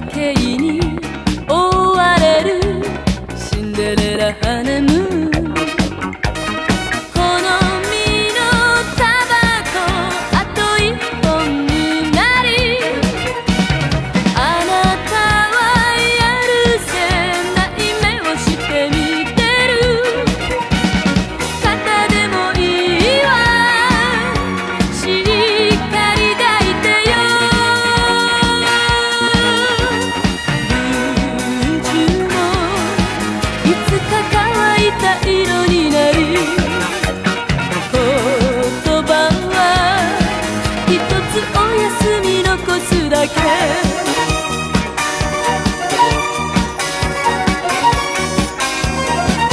時計に追われるシンデレラ花た色になる言葉は一つお休み残すだけ。